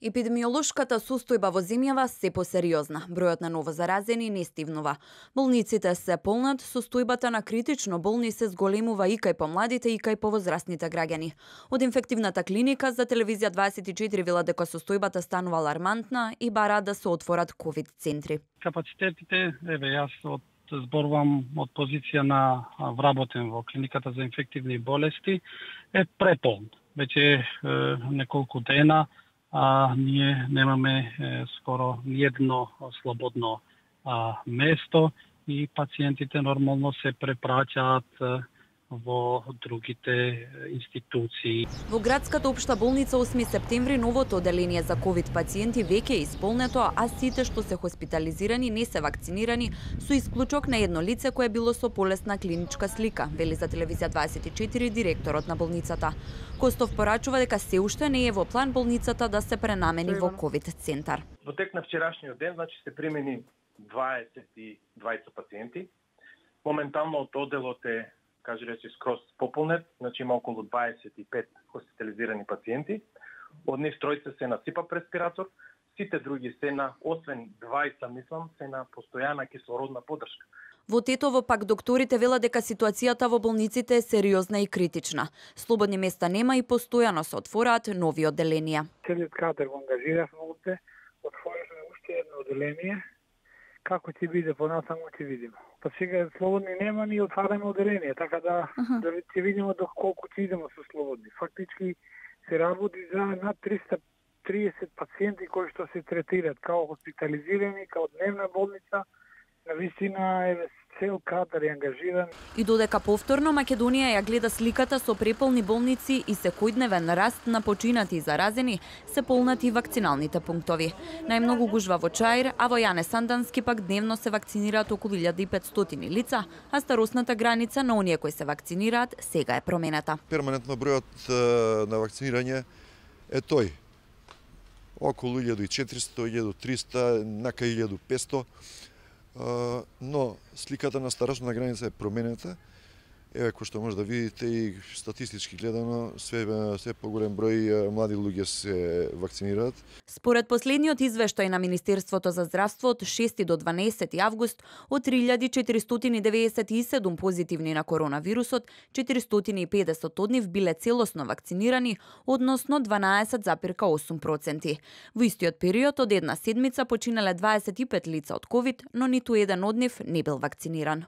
Епидемиолошката состојба во земјава се посериозна. Бројот на новозаразени не стивнува. Болниците се полнат, состојбата на критично болни се зголемува и кај помладите и кај повозрастните граѓани. Од инфективната клиника за телевизија 24 вела дека состојбата станува алармантна и бара да се отворат ковид центри. Капацитетите, еве јас од зборувам од позиција на вработен во клиниката за инфективни болести, е преполн. Веќе неколку дена a nie, nemáme e, skoro jedno slobodno mesto i pacienti te normalno se prepraćat во другите институции. Во градската општа болница 8 септември новото оделение за ковид пациенти веќе е исполнето, а сите што се хоспитализирани не се вакцинирани, со исклучок на едно лице кое било со полесна клиничка слика, вели за телевизија 24 директорот на болницата. Костов порачува дека се уште не е во план болницата да се пренамени во ковид центар. Во тек на вчерашниот ден, значи се примени 20 20 пациенти. Моментално од оделот е каже речи скроз пополнет, значи има околу 25 хоспитализирани пациенти. Од нив тројца се на СИПАП респиратор, сите други се на, освен двајца, мислам, се на постојана кислородна подршка. Во Тетово пак докторите велат дека ситуацијата во болниците е сериозна и критична. Слободни места нема и постојано се отвораат нови одделенија. Целиот кадар го ангажиравме овде, отворивме уште едно одделение, како ќе биде понатаму ќе видиме. Па сега слободни нема ни отвараме оделение, така да uh -huh. да ќе видиме до колку ќе идеме со слободни. Фактички се работи за над 330 пациенти кои што се третираат као хоспитализирани, као дневна болница. На вистина е цел кадар е ангажиран. И додека повторно Македонија ја гледа сликата со преполни болници и секојдневен раст на починати и заразени, се полнати вакциналните пунктови. Најмногу гужва во Чаир, а во Јане Сандански пак дневно се вакцинираат околу 1500 лица, а старосната граница на оние кои се вакцинираат сега е променета. Перманентно бројот на вакцинирање е тој околу 1400, 1300, нака 1500 но сликата на старосна граница е променета. Еве кој што може да видите и статистички гледано све све поголем број млади луѓе се вакцинираат. Според последниот извештај на Министерството за здравство од 6 до 12 август од 3497 позитивни на коронавирусот, 450 од нив биле целосно вакцинирани, односно 12,8%. Во истиот период од една седмица починале 25 лица од ковид, но ниту еден од нив не бил вакциниран.